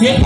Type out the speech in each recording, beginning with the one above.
别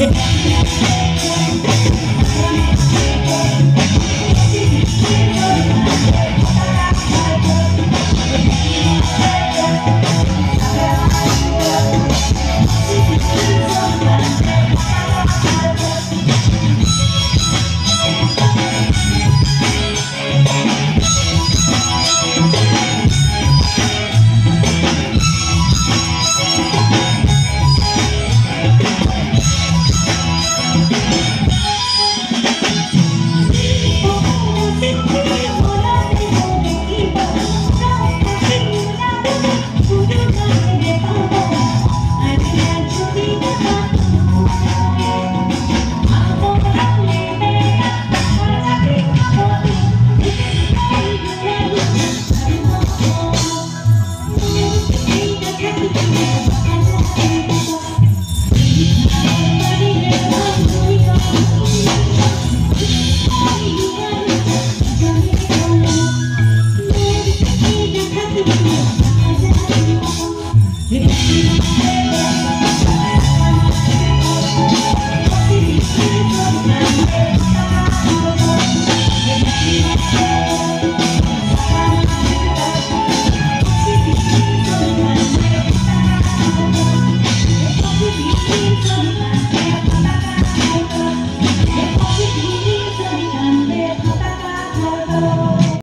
Yeah.